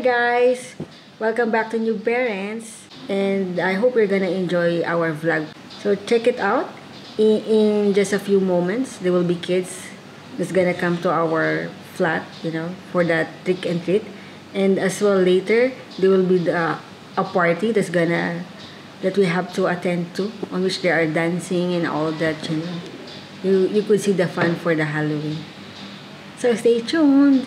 guys! Welcome back to Noob Parents and I hope you're gonna enjoy our vlog. So check it out. In, in just a few moments, there will be kids that's gonna come to our flat, you know, for that trick and treat. And as well later, there will be the, a party that's gonna that we have to attend to on which they are dancing and all that, you know. You, you could see the fun for the Halloween. So stay tuned!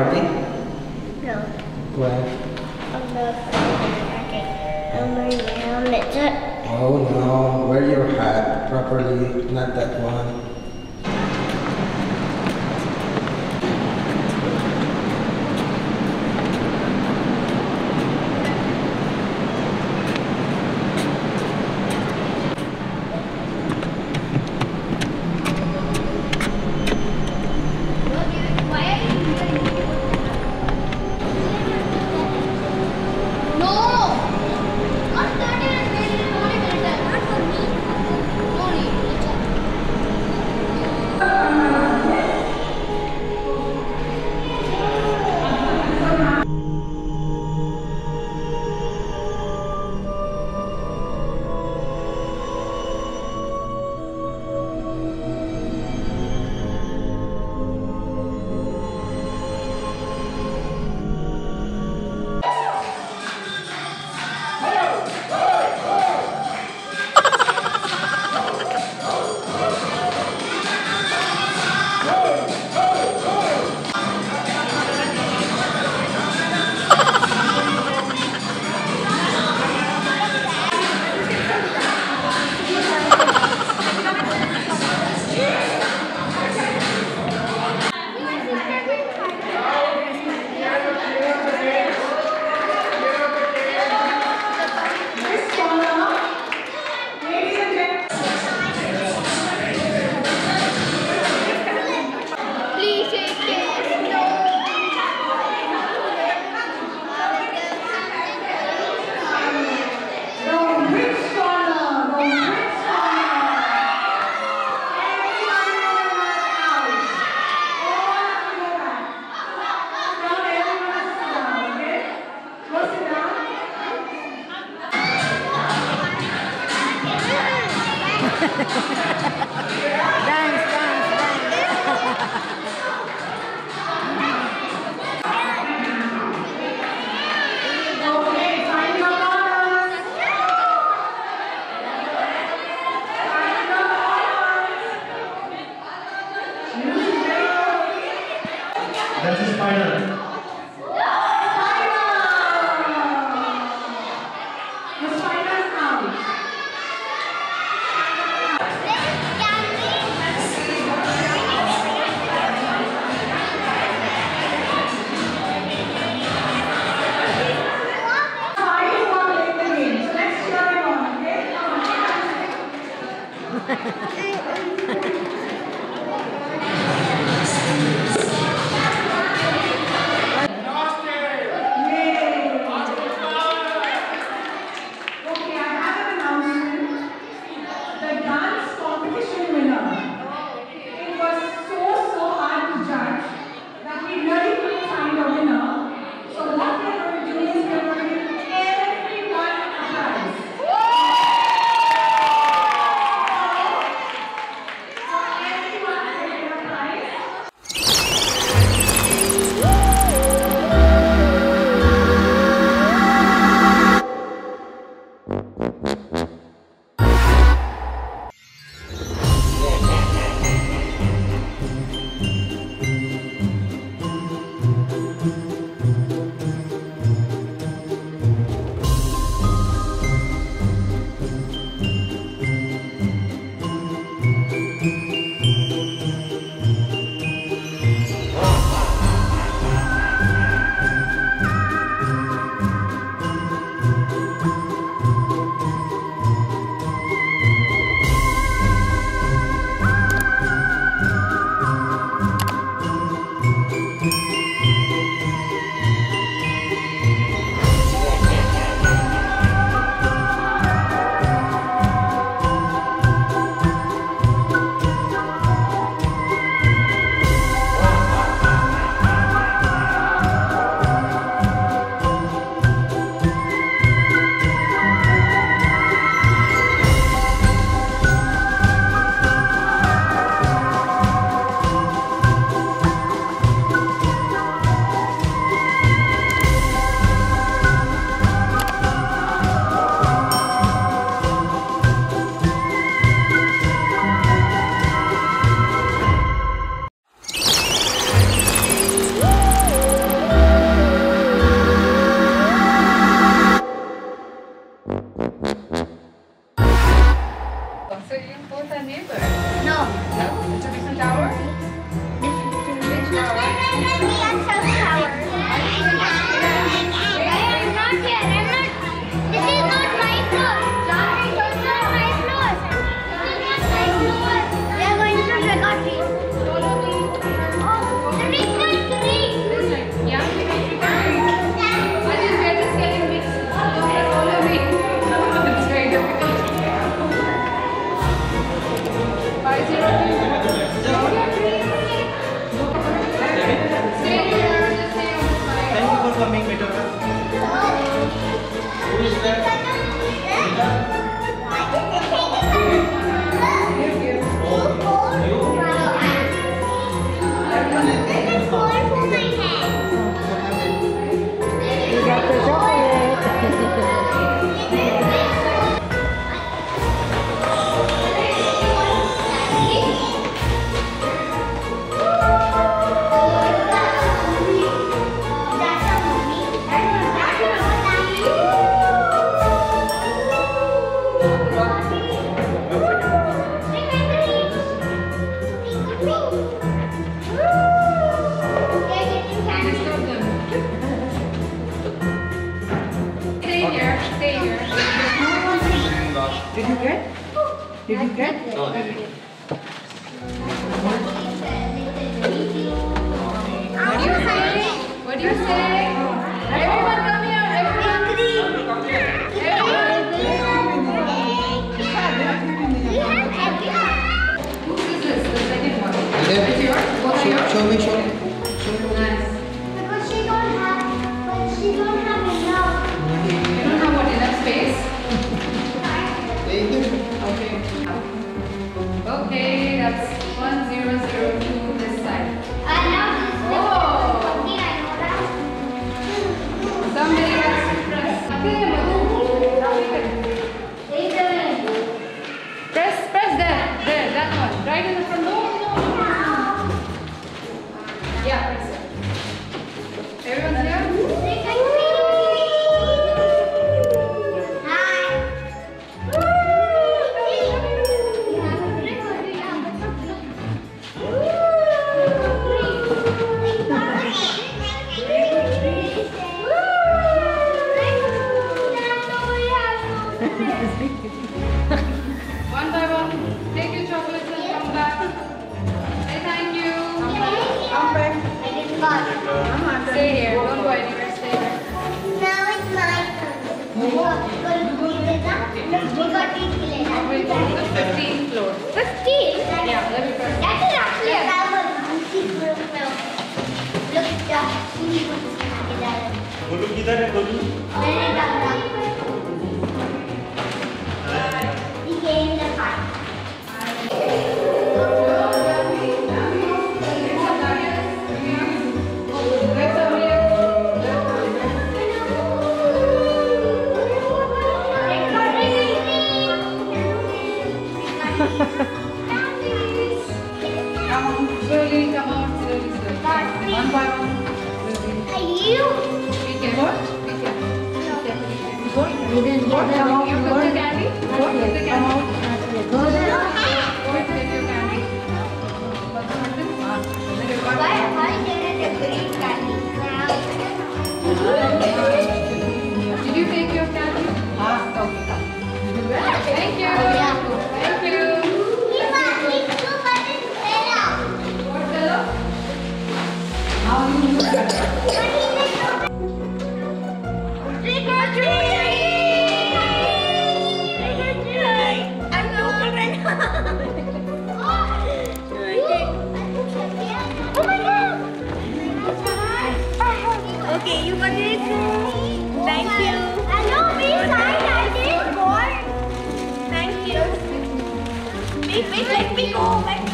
No, Where? I'm not okay. I'm wearing my helmet. Oh no, wear your hat properly, not that one. Did you get? Did you get? No, I didn't. What do you say? What do you say? Everyone come here. Everyone. Come Who is this? The second one. Show me, show me. 15th floor. 15? Yeah, let me first. That is actually a Look, the... वो लोग किधर है बोलू? मैंने डाला Bye. Thank you. I know we signed I did. Thank you. Wait, wait, let me go. Let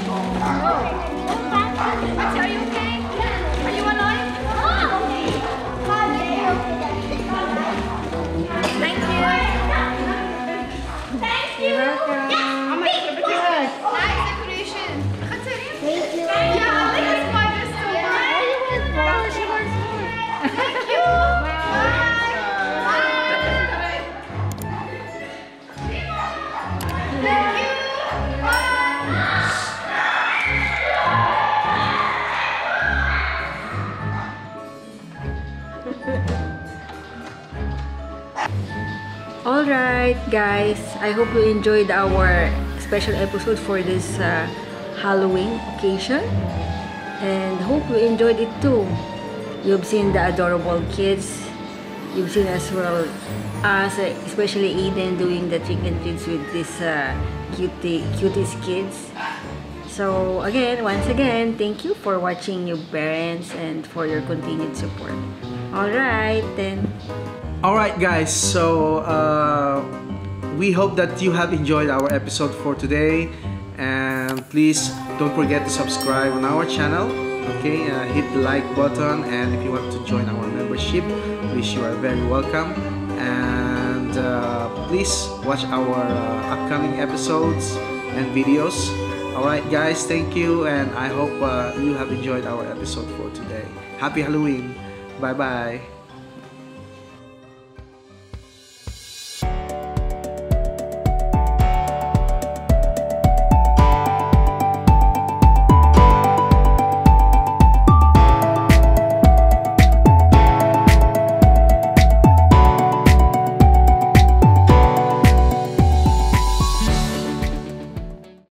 right, guys. I hope you enjoyed our special episode for this uh, Halloween occasion. And hope you enjoyed it too. You've seen the adorable kids. You've seen as well us, especially Aiden, doing the trick and treats with these uh, cutie, cutest kids. So again, once again, thank you for watching your parents and for your continued support. Alright, then. Alright guys, so uh, we hope that you have enjoyed our episode for today. And please don't forget to subscribe on our channel okay? Uh, hit the like button and if you want to join our membership please you are very welcome. And uh, please watch our uh, upcoming episodes and videos. Alright guys thank you and I hope uh, you have enjoyed our episode for today. Happy Halloween. Bye bye